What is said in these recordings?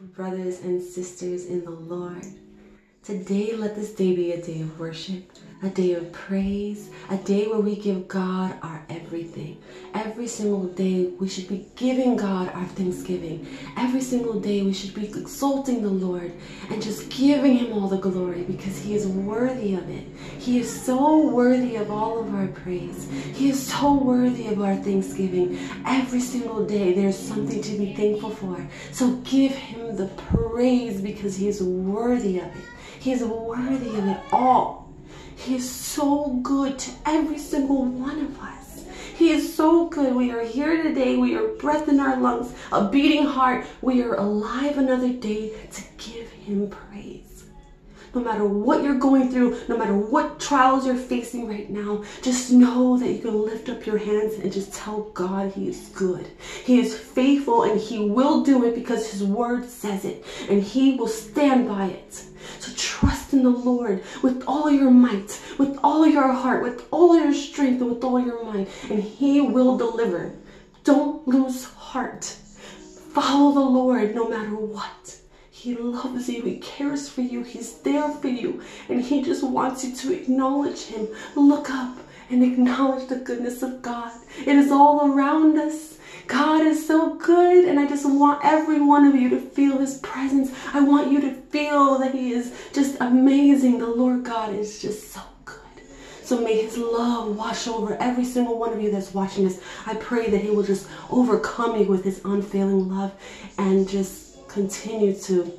brothers and sisters in the Lord. Today, let this day be a day of worship, a day of praise, a day where we give God our everything. Every single day, we should be giving God our thanksgiving. Every single day, we should be exalting the Lord and just giving Him all the glory because He is worthy of it. He is so worthy of all of our praise. He is so worthy of our thanksgiving. Every single day, there's something to be thankful for. So give Him the praise because He is worthy of it. He is worthy of it all. He is so good to every single one of us. He is so good. We are here today. We are breath in our lungs, a beating heart. We are alive another day to give him praise. No matter what you're going through, no matter what trials you're facing right now, just know that you can lift up your hands and just tell God He is good. He is faithful and He will do it because His word says it and He will stand by it. In the Lord with all your might, with all your heart, with all your strength, and with all your mind, and He will deliver. Don't lose heart. Follow the Lord no matter what. He loves you. He cares for you. He's there for you. And He just wants you to acknowledge Him. Look up and acknowledge the goodness of God. It is all around us. God is so good, and I just want every one of you to feel His presence. I want you to feel that He is amazing. The Lord God is just so good. So may His love wash over every single one of you that's watching this. I pray that He will just overcome you with His unfailing love and just continue to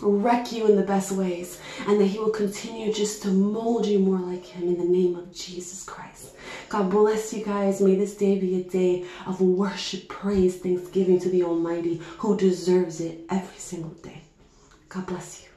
wreck you in the best ways and that he will continue just to mold you more like him in the name of Jesus Christ. God bless you guys. May this day be a day of worship, praise, thanksgiving to the Almighty who deserves it every single day. God bless you.